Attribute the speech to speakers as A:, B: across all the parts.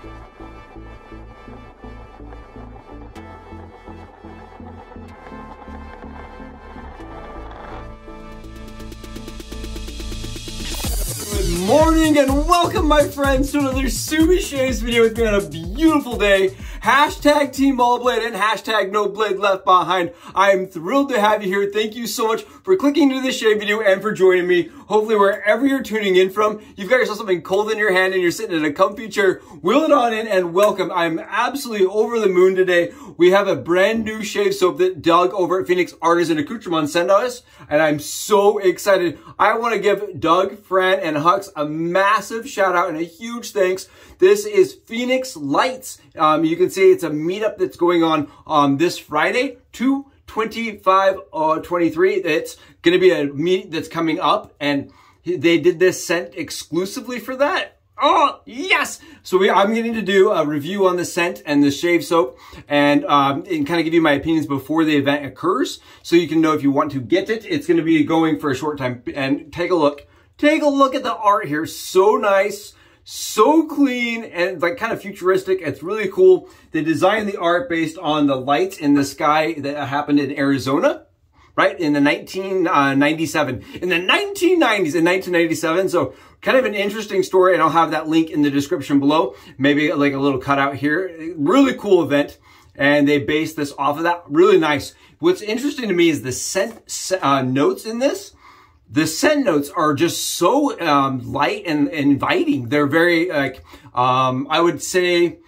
A: Good morning and welcome my friends to another Subie Shaves video with me on a beautiful day. Hashtag Team Ball Blade and hashtag No Blade Left Behind. I am thrilled to have you here. Thank you so much for clicking to this shave video and for joining me. Hopefully wherever you're tuning in from, you've got yourself something cold in your hand and you're sitting in a comfy chair. Wheel it on in and welcome. I'm absolutely over the moon today. We have a brand new shave soap that Doug over at Phoenix Artisan Accoutrements sent us and I'm so excited. I want to give Doug, Fran, and Hux a massive shout out and a huge thanks. This is Phoenix Lights. Um, you can see it's a meetup that's going on on this Friday, 2 25 or 23. It's going to be a meet that's coming up and they did this scent exclusively for that. Oh, yes! So we, I'm getting to do a review on the scent and the shave soap and, um, and kind of give you my opinions before the event occurs so you can know if you want to get it. It's going to be going for a short time and take a look. Take a look at the art here. So nice so clean and like kind of futuristic. It's really cool. They designed the art based on the lights in the sky that happened in Arizona, right? In the 1997, in the 1990s, in 1997. So kind of an interesting story and I'll have that link in the description below. Maybe like a little cutout here. Really cool event. And they based this off of that. Really nice. What's interesting to me is the scent uh, notes in this the scent notes are just so um, light and, and, inviting. They're very like um, I would say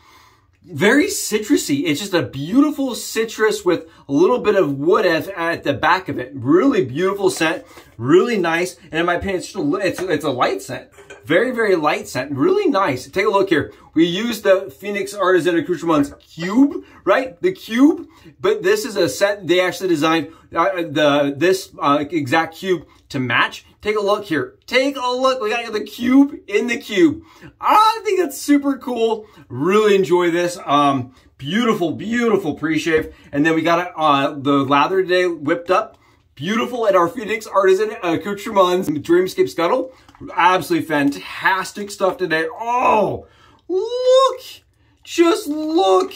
A: very citrusy. It's just a beautiful citrus with a little bit of wood at, at the back of it. Really beautiful scent, really nice. And in my opinion, it's, a, it's, it's a light scent. Very, very light scent. Really nice. Take a look here. We use the Phoenix Artisan Accoutrements Cube, right? The Cube. But this is a set they actually designed uh, the this uh, exact cube to match. Take a look here. Take a look. We got the cube in the cube. I think that's super cool. Really enjoy this. Um, beautiful, beautiful pre-shave. And then we got uh, the lather today whipped up. Beautiful at our Phoenix Artisan Accoutrements Dreamscape Scuttle. Absolutely fantastic stuff today. Oh, look. Just look.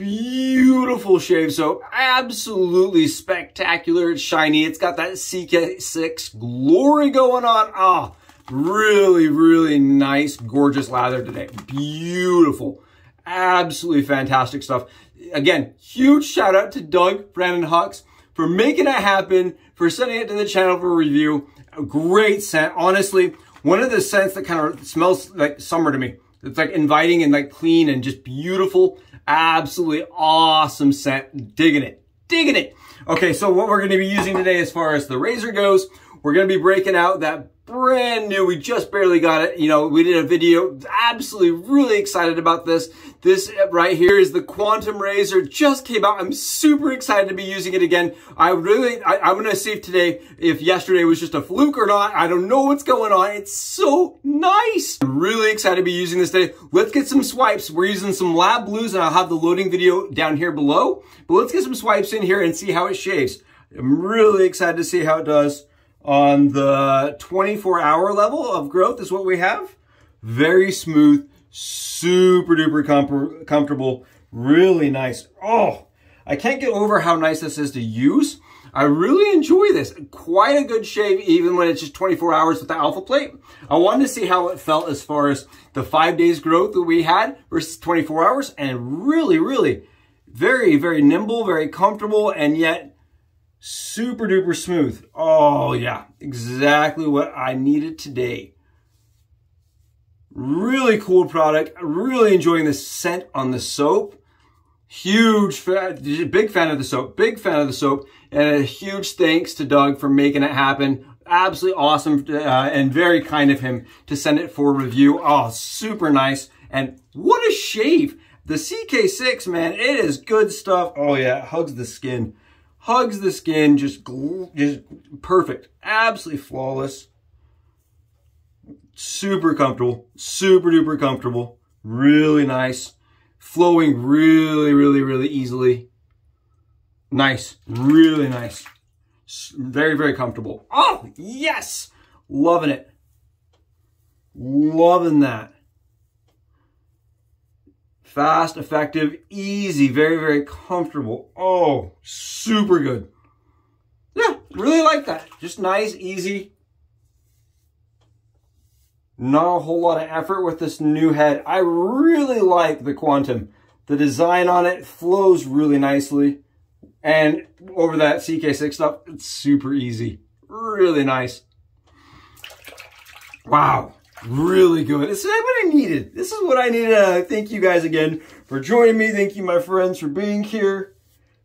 A: Beautiful shave soap. Absolutely spectacular. It's shiny. It's got that CK6 glory going on. Ah, oh, really, really nice, gorgeous lather today. Beautiful. Absolutely fantastic stuff. Again, huge shout out to Doug, Fran and Hux for making it happen, for sending it to the channel for review. A great scent. Honestly, one of the scents that kind of smells like summer to me. It's like inviting and like clean and just beautiful. Absolutely awesome scent. Digging it. Digging it. Okay, so what we're going to be using today as far as the razor goes, we're going to be breaking out that brand new. We just barely got it. You know, we did a video. Absolutely really excited about this. This right here is the Quantum Razor. Just came out. I'm super excited to be using it again. I really, I, am going to see if today, if yesterday was just a fluke or not. I don't know what's going on. It's so nice. I'm really excited to be using this today. Let's get some swipes. We're using some Lab Blues and I'll have the loading video down here below. But let's get some swipes in here and see how it shaves. I'm really excited to see how it does on the 24 hour level of growth is what we have. Very smooth, super duper com comfortable, really nice. Oh, I can't get over how nice this is to use. I really enjoy this. Quite a good shave even when it's just 24 hours with the alpha plate. I wanted to see how it felt as far as the five days growth that we had versus 24 hours and really, really very, very nimble, very comfortable, and yet Super duper smooth. Oh yeah, exactly what I needed today. Really cool product. Really enjoying the scent on the soap. Huge, big fan of the soap. Big fan of the soap. And a huge thanks to Doug for making it happen. Absolutely awesome uh, and very kind of him to send it for review. Oh, super nice. And what a shave. The CK6, man, it is good stuff. Oh yeah, it hugs the skin hugs the skin, just, just perfect, absolutely flawless. Super comfortable, super duper comfortable, really nice, flowing really, really, really easily. Nice, really nice, very, very comfortable. Oh, yes, loving it, loving that. Fast, effective, easy, very, very comfortable. Oh, super good. Yeah, really like that. Just nice, easy. Not a whole lot of effort with this new head. I really like the Quantum. The design on it flows really nicely. And over that CK6 stuff, it's super easy. Really nice. Wow. Really good. This is what I needed. This is what I needed. Uh, thank you guys again for joining me. Thank you, my friends, for being here,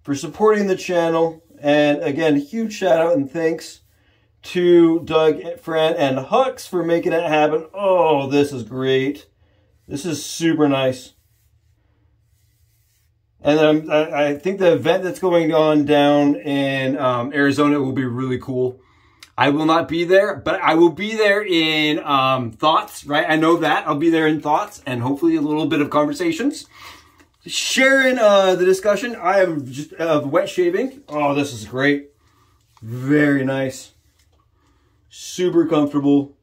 A: for supporting the channel. And again, huge shout out and thanks to Doug, Fran, and Hux for making it happen. Oh, this is great. This is super nice. And I, I, think the event that's going on down in um, Arizona will be really cool. I will not be there, but I will be there in um, thoughts, right? I know that. I'll be there in thoughts and hopefully a little bit of conversations. Sharing uh, the discussion. I am just uh, wet shaving. Oh, this is great. Very nice. Super comfortable.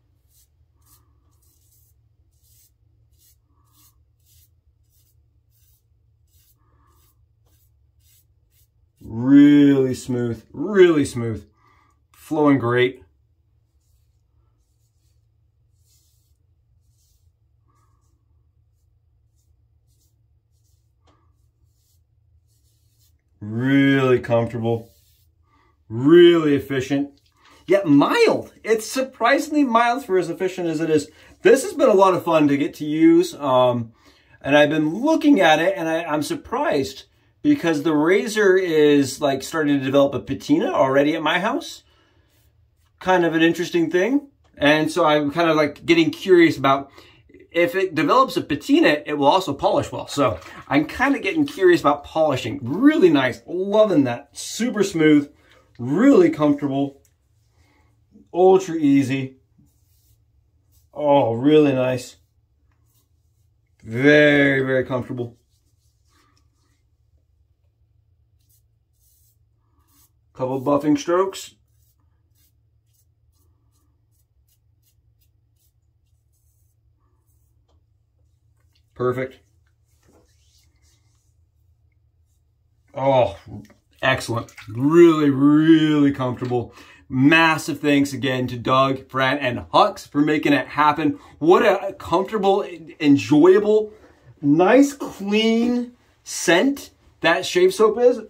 A: Really smooth, really smooth flowing great. Really comfortable, really efficient, yet mild. It's surprisingly mild for as efficient as it is. This has been a lot of fun to get to use. Um, and I've been looking at it and I, I'm surprised because the razor is like starting to develop a patina already at my house kind of an interesting thing. And so I'm kind of like getting curious about if it develops a patina, it will also polish well. So I'm kind of getting curious about polishing. Really nice. Loving that. Super smooth. Really comfortable. Ultra easy. Oh, really nice. Very, very comfortable. Couple buffing strokes. Perfect. Oh, excellent. Really, really comfortable. Massive thanks again to Doug, Fran, and Hux for making it happen. What a comfortable, enjoyable, nice, clean scent that shave soap is.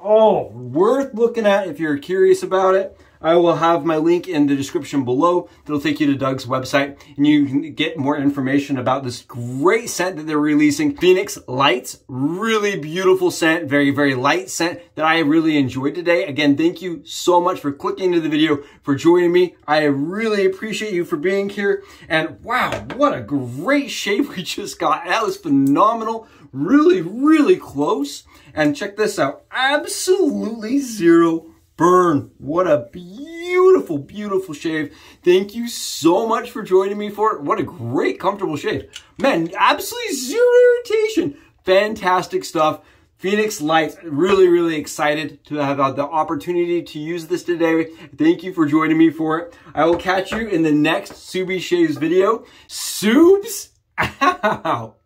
A: Oh, worth looking at if you're curious about it. I will have my link in the description below that'll take you to Doug's website and you can get more information about this great scent that they're releasing. Phoenix Lights, really beautiful scent, very, very light scent that I really enjoyed today. Again, thank you so much for clicking into the video, for joining me. I really appreciate you for being here. And wow, what a great shave we just got. That was phenomenal. Really, really close. And check this out. Absolutely zero burn. What a beautiful, beautiful shave. Thank you so much for joining me for it. What a great, comfortable shave. Man, absolutely zero irritation. Fantastic stuff. Phoenix Lights, really, really excited to have the opportunity to use this today. Thank you for joining me for it. I will catch you in the next Subie Shaves video. Subs out.